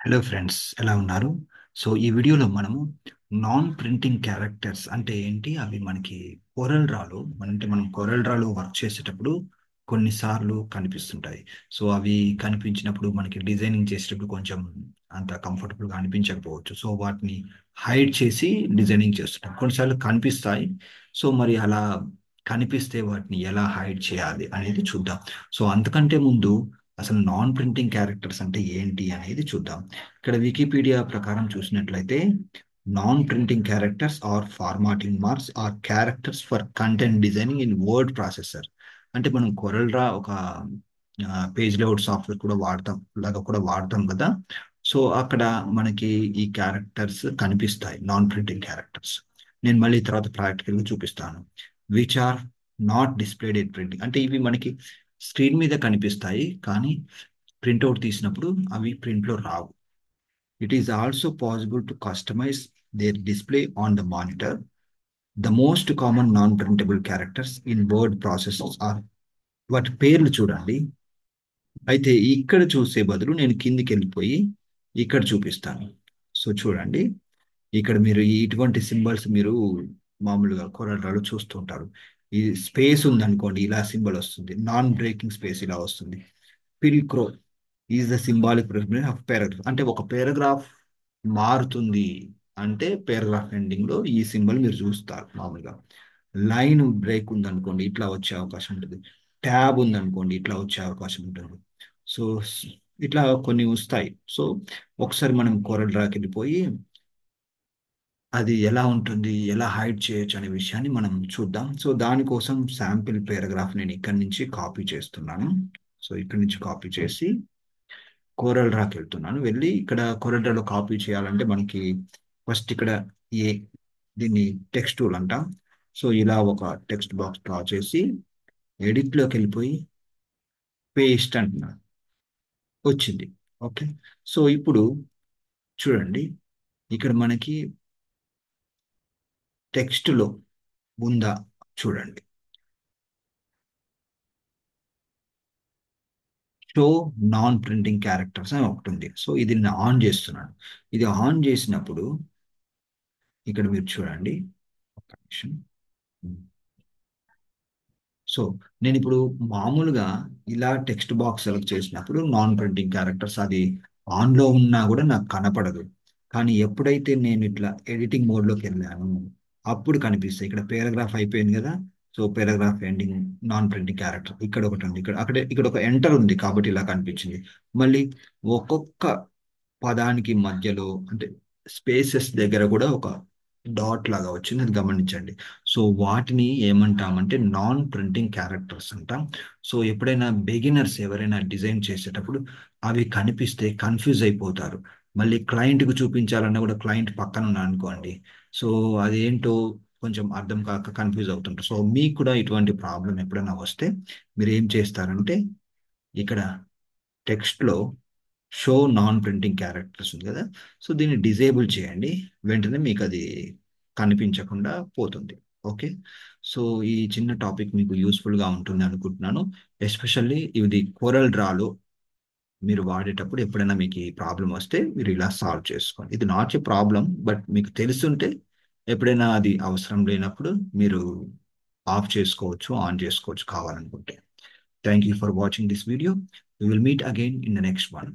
Hello friends ఎలా ఉన్నారు? So ఈ వీడియోలో మనము నాన్ ప్రింటింగ్ క్యారెక్టర్స్ అంటే ఏంటి? అవి మనకి కొరల్ డ్రాలో అంటే మనం కొరల్ డ్రాలో వర్క్ చేసేటప్పుడు కొన్నిసార్లు కనిపిస్తుంటాయి. సో అవి కనిపించినప్పుడు మనకి డిజైనింగ్ చేసేటప్పుడు కొంచెం అంత కంఫర్టబుల్గా అనిపించకపోవచ్చు. సో వాటిని హైడ్ చేసి డిజైనింగ్ చేస్తుంటాం. కొన్నిసార్లు కనిపిస్తాయి. సో మరి అలా కనిపిస్తే వాటిని ఎలా హైడ్ చేయాలి అనేది చూద్దాం. సో అంతకంటే ముందు అసలు నాన్ ప్రింటింగ్ క్యారెక్టర్స్ అంటే ఏంటి అనేది చూద్దాం. ఇక్కడ వికీపీడియా ప్రకారం చూసినట్లయితే non printing characters or formatting marks are characters for content designing in word processor అంటే మనం కొరల్డ్రా ఒక పేజ్ లేఅవుట్ సాఫ్ట్వేర్ కూడా వాడతాం లాగా కూడా వాడతాం కదా. సో అక్కడ మనకి ఈ క్యారెక్టర్స్ కనిపిస్తాయి నాన్ ప్రింటింగ్ క్యారెక్టర్స్ నేను మళ్ళీ తర్వాత ప్రాక్టికల్గా చూపిస్తాను. Which are not displayed in printing అంటే ఇవి మనకి స్క్రీన్ మీద కనిపిస్తాయి కానీ ప్రింట్అవుట్ తీసినప్పుడు అవి ప్రింట్లో రావు. It is also possible to customize their display on the monitor the most common non printable characters in word process are వాటి పేర్లు చూడండి. అయితే ఇక్కడ చూసే బదులు నేను కిందికి వెళ్ళిపోయి ఇక్కడ చూపిస్తాను. సో చూడండి. ఇక్కడ మీరు ఇటువంటి సింబల్స్ మీరు మామూలుగా కొరడాలు చూస్తుంటారు ఈ స్పేస్ ఉందనుకోండి ఇలా సింబల్ వస్తుంది. నాన్ బ్రేకింగ్ స్పేస్ ఇలా వస్తుంది. Pilcrow is the symbolic of paragraph. అంటే ఒక పారాగ్రాఫ్ మారుతుంది అంటే పారాగ్రాఫ్ ఎండింగ్లో ఈ సింబల్ మీరు చూస్తారు మామూలుగా. లైన్ బ్రేక్ ఉందనుకోండి ఇట్లా వచ్చే అవకాశం ఉంటుంది. ట్యాబ్ ఉందనుకోండి ఇట్లా వచ్చే అవకాశం ఉంటుంది. సో ఇట్లా కొన్ని వస్తాయి. సో ఒకసారి మనం కొరడ్రాకి వెళ్ళిపోయి అది ఎలా ఉంటుంది ఎలా హైడ్ చేయొచ్చు అనే విషయాన్ని మనం చూద్దాం. సో దానికోసం శాంపిల్ పేరాగ్రాఫ్ నేను ఇక్కడి నుంచి కాపీ చేస్తున్నాను. సో ఇక్కడి నుంచి కాపీ చేసి కోరల్ రాకి వెళ్తున్నాను. వెళ్ళి ఇక్కడ కోరల్డ్రాలో కాపీ చేయాలంటే మనకి ఫస్ట్ ఇక్కడ ఏ దీన్ని టెక్స్ట్ టూల్ అంటాం. సో ఇలా ఒక టెక్స్ట్ బాక్స్ డ్రా చేసి ఎడిట్లోకి వెళ్ళిపోయి పేస్ట్ అంటున్నాను వచ్చింది. ఓకే. సో ఇప్పుడు చూడండి. ఇక్కడ మనకి టెక్స్ట్లో ఉందా? చూడండి. షో నాన్ ప్రింటింగ్ క్యారెక్టర్స్ అని ఒకటి ఉంది. సో ఇది నేను ఆన్ చేస్తున్నాను. ఇది ఆన్ చేసినప్పుడు ఇక్కడ మీరు చూడండి. సో నేను ఇప్పుడు మామూలుగా ఇలా టెక్స్ట్ బాక్స్ సెలెక్ట్ చేసినప్పుడు నాన్ ప్రింటింగ్ క్యారెక్టర్స్ అది ఆన్లో ఉన్నా కూడా నాకు కనపడదు. కానీ ఎప్పుడైతే నేను ఇట్లా ఎడిటింగ్ మోడ్లోకి వెళ్ళాను అప్పుడు కనిపిస్తాయి. ఇక్కడ పేరాగ్రాఫ్ అయిపోయింది కదా. So paragraph ending non printing character ఇక్కడ ఒకటి ఉంది. ఇక్కడ అక్కడ ఇక్కడ ఒక ఎంటర్ ఉంది కాబట్టి ఇలా కనిపించింది. మళ్ళీ ఒక్కొక్క పదానికి మధ్యలో అంటే స్పేసెస్ దగ్గర కూడా ఒక డాట్ లాగా వచ్చింది. అది గమనించండి. సో వాటిని ఏమంటామంటే నాన్ ప్రింటింగ్ క్యారెక్టర్స్ అంటాం. సో ఎప్పుడైనా బిగినర్స్ ఎవరైనా డిజైన్ చేసేటప్పుడు అవి కనిపిస్తే కన్ఫ్యూజ్ అయిపోతారు. మళ్ళీ క్లయింట్కి చూపించాలన్నా కూడా క్లయింట్ పక్కన ఉన్నా అనుకోండి. సో అదేంటో కొంచెం అర్థం కాక కన్ఫ్యూజ్ అవుతుంటారు. సో మీకు కూడా ఇటువంటి ప్రాబ్లం ఎప్పుడైనా వస్తే మీరు ఏం చేస్తారంటే ఇక్కడ టెక్స్ట్లో షో నాన్ ప్రింటింగ్ క్యారెక్టర్స్ ఉంది కదా సో దీన్ని డిజేబుల్ చేయండి. వెంటనే మీకు అది కనిపించకుండా పోతుంది. ఓకే? సో ఈ చిన్న టాపిక్ మీకు యూస్ఫుల్గా ఉంటుంది అనుకుంటున్నాను. ఎస్పెషల్లీ ఇది కోరల్ డ్రాలో మీరు వాడేటప్పుడు ఎప్పుడైనా మీకు ఈ ప్రాబ్లం వస్తే మీరు ఇలా సాల్వ్ చేసుకోండి. ఇది నాట్ ఏ ప్రాబ్లం బట్ మీకు తెలుసుంటే ఎప్పుడైనా అది అవసరం లేనప్పుడు మీరు ఆఫ్ చేసుకోవచ్చు ఆన్ చేసుకోవచ్చు కావాలనుకుంటే. Thank you for watching this video we will meet again in the next one